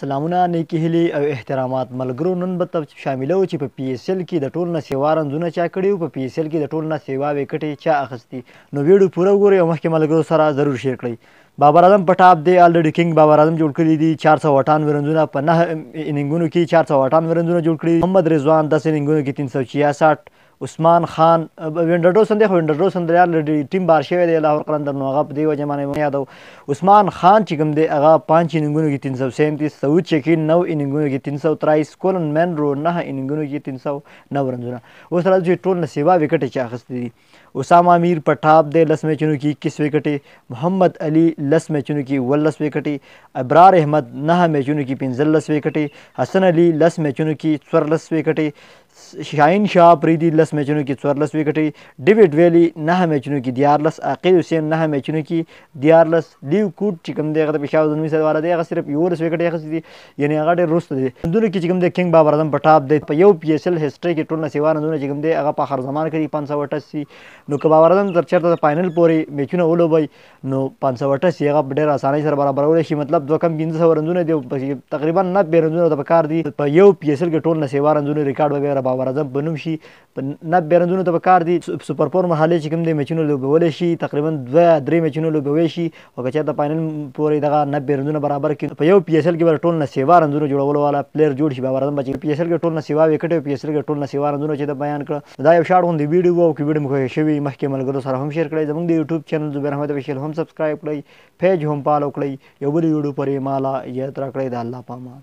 سلامونه نیکی هیلی او احترامات ملګرو نن به تب شاملو چی په پی ایس ایل کی د ټول نه سیوا رنځونه چا کړی او په پی ایس ایل کی د ټول نه سیوا ویکټی چا اخستی نو ویډو پوره وګوری او مخکی ملګرو سره ضرور شیر کړی بابر اعظم په ټاپ دی الریډی کینګ بابر اعظم جوړ کړی دی 498 رنځونه په نه اننګونو کی 498 رنځونه جوړ کړی محمد رضوان 10 اننګونو کی 366 عثمان خان وینډرډوسن دی خو وینډرډوسن د ریال مډرید ټیم بار شوی دی لاهور قلندر نو هغه په دې وجه باندې یادو عثمان خان چې کوم دی هغه پنځه اننګونو کې 337 سعود شکیل نو اننګونو کې 323 کولن منرو نه اننګونو کې 309 رنزونه اوس راځي چې ټول نسیبا وکټ چې اخستې دي اسامه امیر په ټاپ دی لس میچونو کې 21 وکټې محمد علي لس میچونو کې 19 وکټې ابرار احمد نه میچونو کې 15 وکټې حسن علي لس میچونو کې 14 وکټې شاهین شاه اپریدي لس میچونو کې څوارلس ویکټې ډیویډ ویلي نهه میچونو کې دیارلس عقید حسین نهه میچونو کې دیارلس لیو کوټ چې کوم دی هغه د پېښور زلمي صاحب والا دی هغه صرف یولس ویکټې اخیستې دي یعنې هغه ډېر وروسته دی نندونو کې چې کوم دی کینګ بابر اعظم په ټاپ دی په یو پي ایس ایل هسټرۍ کې ټول نه سیوا نندونه چې کوم دی هغه په آخر زمان کې دي پنځه سوه اټس دي نو که بابر اعظم تر چېرته د فاینل پورې میچونه ولوبوي نو پنځوټه صيغه په ډېره اسانۍ سره برابرولای شي، مطلب دوه کم پنځه سوه رنځونه دي او په کې تقريباً نبې رنځونه ته په کار دي، په يو پي ايس ايل کې ټول نسيوا رنځونو ريکارډ به بيا رباورزم په نوم شي، په نبې رنځونو ته په کار دي، سوپر فور مرحلې چې کوم دي مېچونه لوبولای شي، تقريباً دوه يا درې مېچونه لوبوی شي او که چېرته فاينل پورې دغه نبې رنځونه برابر کړي، نو په يو پي ايس ايل کې به د ټول نسيوا رنځونو جوړولو والا پلېر جوړ شي، بابرزم به چې پي ايس ايل کې ټول نسيوا وېکټې او پي ايس ايل کې ټول نسيوا رنځونه چې ده بيان کړه، دا یو شارټ غوندې ویډیو وه او که ویډیو مو خوښه شوې وي مخکې ملګرو سره هم شیر کړئ زموږ د یوټیوب چینل زبیر احمد افیشیل هم سبسکرایب کړئ پیج هم فالو کړئ یو بل ویډیو پورې مالا اجازت راکړئ د الله په امان